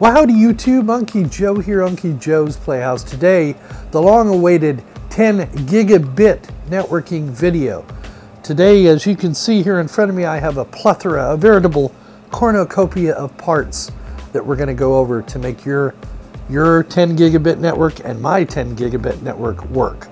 Well, howdy YouTube, Unky Joe here, Unky Joe's Playhouse. Today, the long-awaited 10 gigabit networking video. Today, as you can see here in front of me, I have a plethora, a veritable cornucopia of parts that we're going to go over to make your, your 10 gigabit network and my 10 gigabit network work.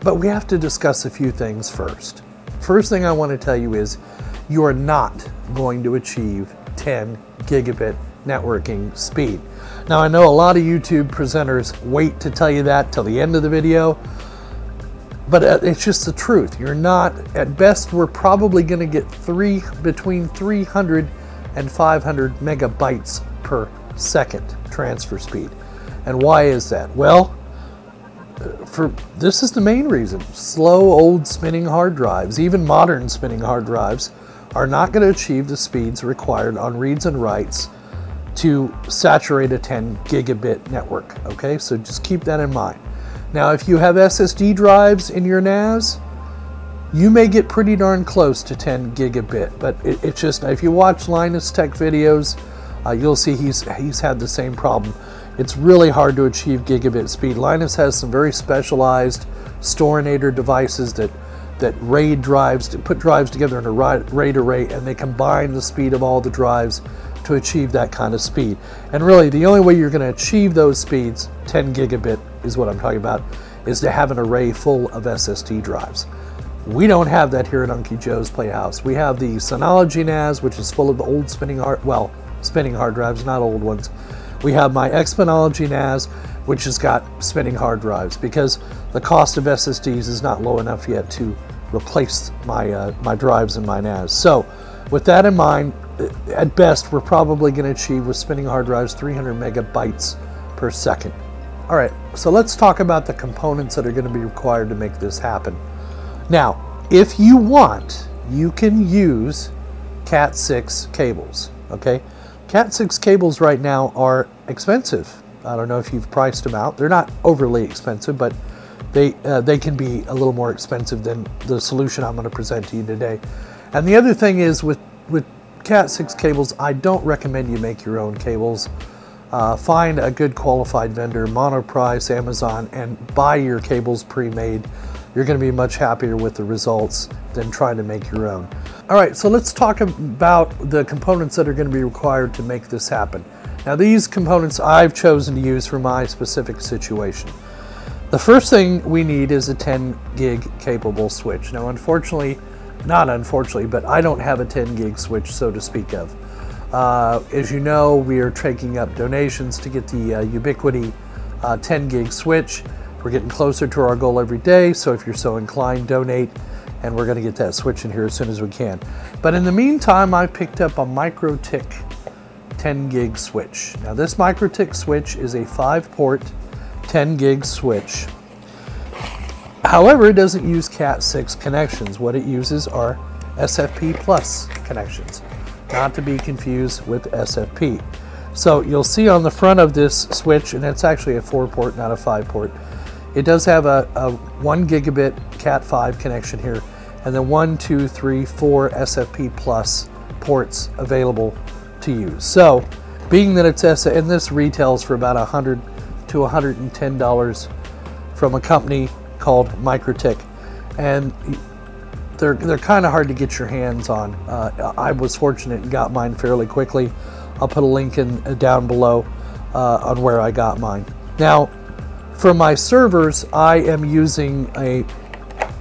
But we have to discuss a few things first. First thing I want to tell you is you are not going to achieve 10 gigabit networking speed. Now I know a lot of YouTube presenters wait to tell you that till the end of the video, but uh, it's just the truth. You're not, at best, we're probably going to get three between 300 and 500 megabytes per second transfer speed. And why is that? Well, for this is the main reason. Slow old spinning hard drives, even modern spinning hard drives, are not going to achieve the speeds required on reads and writes to saturate a 10 gigabit network. Okay, so just keep that in mind. Now, if you have SSD drives in your NAS, you may get pretty darn close to 10 gigabit, but it, it's just if you watch Linus Tech videos, uh, you'll see he's he's had the same problem. It's really hard to achieve gigabit speed. Linus has some very specialized storinator devices that that RAID drives, to put drives together in a RAID array, and they combine the speed of all the drives to achieve that kind of speed. And really, the only way you're going to achieve those speeds, 10 gigabit is what I'm talking about, is to have an array full of SSD drives. We don't have that here at Unky Joe's Playhouse. We have the Synology NAS, which is full of old spinning hard, well, spinning hard drives, not old ones. We have my Xpenology NAS, which has got spinning hard drives because the cost of SSDs is not low enough yet to replace my, uh, my drives in my NAS. So with that in mind, at best, we're probably going to achieve with spinning hard drives 300 megabytes per second. All right, so let's talk about the components that are going to be required to make this happen. Now, if you want, you can use Cat6 cables, okay? Cat6 cables right now are expensive. I don't know if you've priced them out. They're not overly expensive, but they, uh, they can be a little more expensive than the solution I'm going to present to you today. And the other thing is with, with Cat6 cables, I don't recommend you make your own cables. Uh, find a good qualified vendor, Monoprice, Amazon, and buy your cables pre-made. You're going to be much happier with the results than trying to make your own. All right, so let's talk about the components that are going to be required to make this happen. Now these components I've chosen to use for my specific situation. The first thing we need is a 10 gig capable switch. Now unfortunately, not unfortunately, but I don't have a 10 gig switch so to speak of. Uh, as you know, we are taking up donations to get the uh, Ubiquiti uh, 10 gig switch. We're getting closer to our goal every day, so if you're so inclined, donate, and we're going to get that switch in here as soon as we can. But in the meantime, I picked up a MikroTik 10 gig switch. Now this MikroTik switch is a 5 port 10 gig switch. However, it doesn't use Cat6 connections. What it uses are SFP plus connections, not to be confused with SFP. So you'll see on the front of this switch, and it's actually a 4 port, not a 5 port, it does have a, a 1 gigabit Cat5 connection here, and then one, two, three, four SFP plus ports available to use. So, being that it's S, and this retails for about 100 to 110 dollars from a company called MikroTik, and they're they're kind of hard to get your hands on. Uh, I was fortunate and got mine fairly quickly. I'll put a link in uh, down below uh, on where I got mine. Now, for my servers, I am using a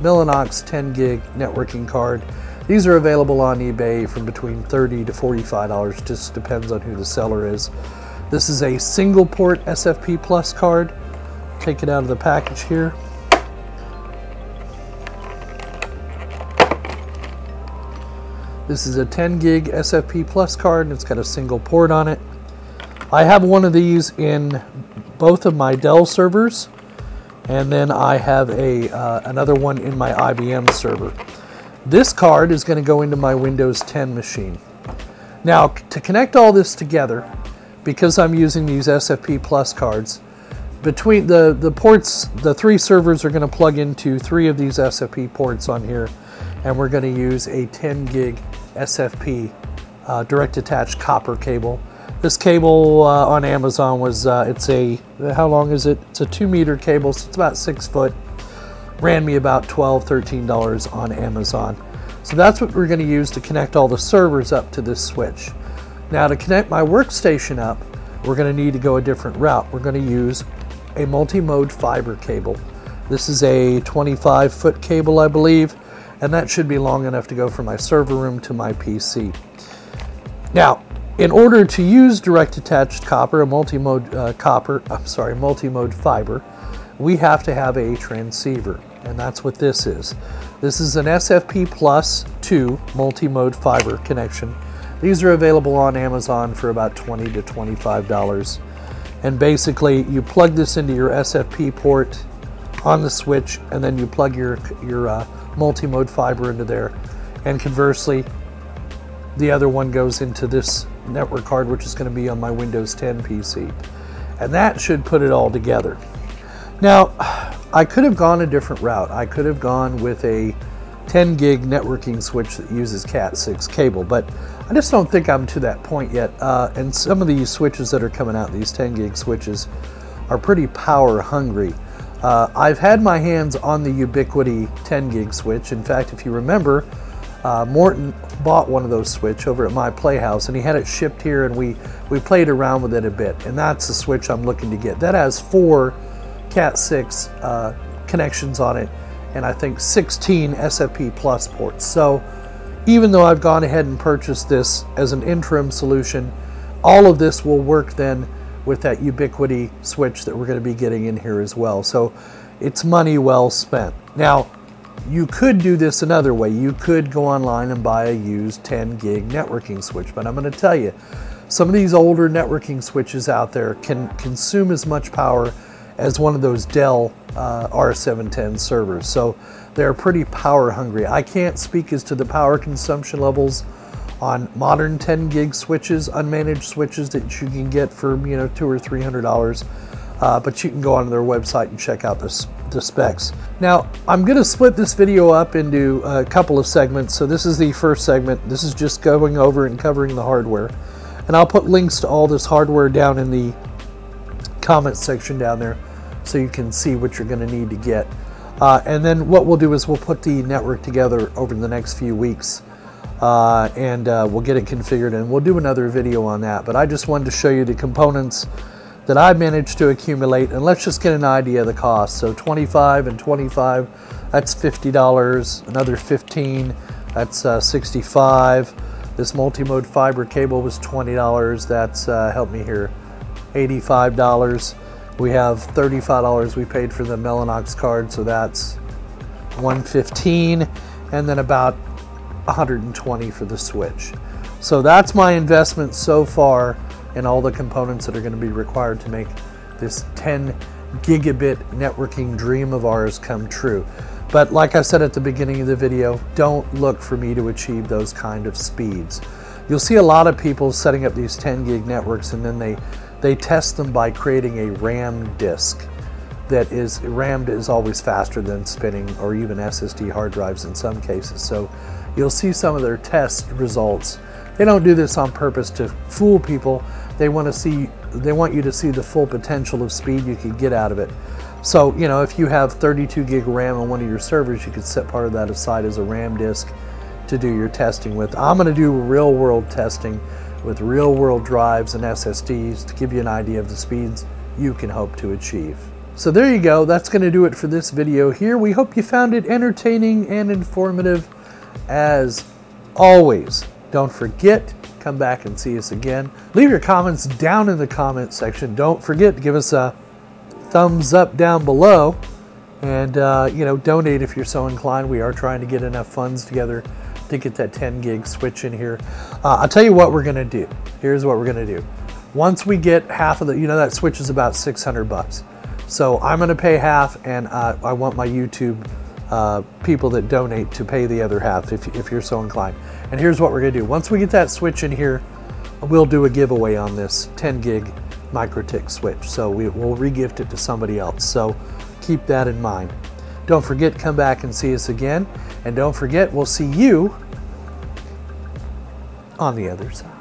Mellanox 10 gig networking card these are available on eBay from between 30 to $45, just depends on who the seller is. This is a single port SFP Plus card. Take it out of the package here. This is a 10 gig SFP Plus card and it's got a single port on it. I have one of these in both of my Dell servers and then I have a uh, another one in my IBM server. This card is going to go into my Windows 10 machine. Now, to connect all this together, because I'm using these SFP Plus cards, between the, the ports, the three servers are going to plug into three of these SFP ports on here, and we're going to use a 10 gig SFP uh, direct attached copper cable. This cable uh, on Amazon was, uh, it's a, how long is it? It's a two meter cable, so it's about six foot. Ran me about $12, $13 on Amazon. So that's what we're gonna use to connect all the servers up to this switch. Now to connect my workstation up, we're gonna need to go a different route. We're gonna use a multi-mode fiber cable. This is a 25 foot cable, I believe, and that should be long enough to go from my server room to my PC. Now, in order to use direct attached copper, a multi-mode uh, copper, I'm sorry, multi-mode fiber, we have to have a transceiver, and that's what this is. This is an SFP Plus 2 multi-mode fiber connection. These are available on Amazon for about 20 to $25. And basically, you plug this into your SFP port on the switch, and then you plug your, your uh, multi-mode fiber into there. And conversely, the other one goes into this network card, which is going to be on my Windows 10 PC. And that should put it all together. Now, I could have gone a different route. I could have gone with a 10 gig networking switch that uses Cat6 cable, but I just don't think I'm to that point yet. Uh, and some of these switches that are coming out, these 10 gig switches, are pretty power hungry. Uh, I've had my hands on the Ubiquiti 10 gig switch. In fact, if you remember, uh, Morton bought one of those switch over at my playhouse and he had it shipped here and we, we played around with it a bit. And that's the switch I'm looking to get. That has four Cat6 uh, connections on it and I think 16 SFP Plus ports. So even though I've gone ahead and purchased this as an interim solution, all of this will work then with that Ubiquiti switch that we're going to be getting in here as well. So it's money well spent. Now, you could do this another way. You could go online and buy a used 10 gig networking switch, but I'm going to tell you, some of these older networking switches out there can consume as much power as one of those Dell uh, R710 servers. So they're pretty power hungry. I can't speak as to the power consumption levels on modern 10 gig switches, unmanaged switches that you can get for you know two or three hundred dollars. Uh, but you can go onto their website and check out the, the specs. Now, I'm going to split this video up into a couple of segments. So this is the first segment. This is just going over and covering the hardware. And I'll put links to all this hardware down in the comment section down there so you can see what you're going to need to get. Uh, and then what we'll do is we'll put the network together over the next few weeks uh, and uh, we'll get it configured and we'll do another video on that. But I just wanted to show you the components that I managed to accumulate and let's just get an idea of the cost. So 25 and 25, that's $50. Another 15, that's uh, 65. This multi-mode fiber cable was $20. That's, uh, help me here, $85. We have $35 we paid for the Mellanox card, so that's 115 and then about 120 for the switch. So that's my investment so far and all the components that are going to be required to make this 10 gigabit networking dream of ours come true. But like I said at the beginning of the video, don't look for me to achieve those kind of speeds. You'll see a lot of people setting up these 10 gig networks and then they, they test them by creating a RAM disk that is, RAM is always faster than spinning or even SSD hard drives in some cases. So you'll see some of their test results they don't do this on purpose to fool people. They want to see they want you to see the full potential of speed you could get out of it. So, you know, if you have 32 gig RAM on one of your servers, you could set part of that aside as a RAM disk to do your testing with. I'm going to do real world testing with real world drives and SSDs to give you an idea of the speeds you can hope to achieve. So there you go. That's going to do it for this video here. We hope you found it entertaining and informative as always. Don't forget, come back and see us again. Leave your comments down in the comment section. Don't forget to give us a thumbs up down below and uh, you know donate if you're so inclined. We are trying to get enough funds together to get that 10 gig switch in here. Uh, I'll tell you what we're gonna do. Here's what we're gonna do. Once we get half of the, you know that switch is about 600 bucks. So I'm gonna pay half and uh, I want my YouTube uh, people that donate to pay the other half if, if you're so inclined. And here's what we're gonna do. Once we get that switch in here, we'll do a giveaway on this 10 gig MikroTik switch. So we, will regift it to somebody else. So keep that in mind. Don't forget, come back and see us again. And don't forget, we'll see you on the other side.